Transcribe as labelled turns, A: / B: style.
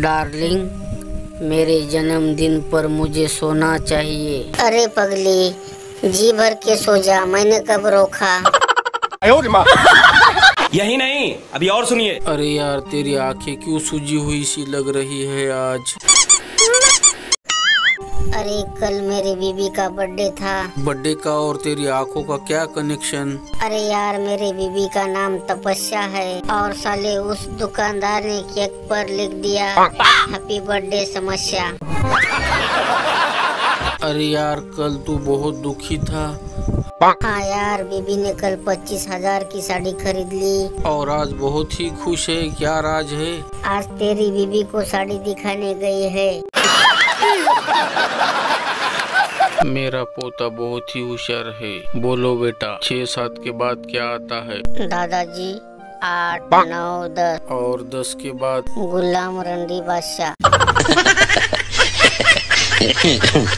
A: Darling मेरे जन्मदिन पर मुझे सोना चाहिए।
B: अरे पगली जी भर के सो जा मैंने कब रोका?
C: यही नहीं अभी और सुनिए।
D: अरे यार तेरी आँखें क्यों सूजी हुई सी लग रही है आज?
B: अरे कल मेरी बीबी का बर्थडे था।
D: बर्थडे का और तेरी आँखों का क्या कनेक्शन
B: अरे यार मेरी बीबी का नाम तपस्या है और साले उस दुकानदार ने केक पर लिख दिया हैप्पी बर्थडे समस्या।
D: अरे यार कल तू बहुत दुखी था।
B: हाँ यार बीबी ने कल पच्चीस हज़ार की साड़ी खरीद ली।
D: और आज बहुत ही खुश है क्या राज है?
B: आज तेरी बीबी को साड़ी दिखाने गई है।
D: मेरा पोता बहुत ही होशियार है। बोलो बेटा छह सात के बाद क्या आता है?
B: दादाजी आठ नौ दस।
D: और दस के बाद?
B: गुलाम रंडी बादशाह।